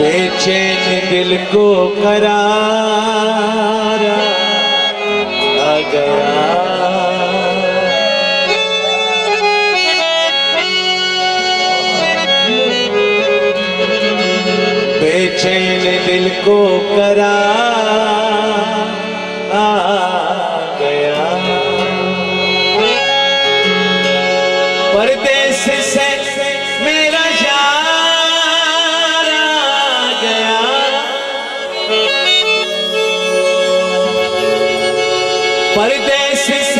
बेचैन दिल को करार, आ गया। बेचैन दिल को करार, आ गया। परदेश से मेरा परदेश से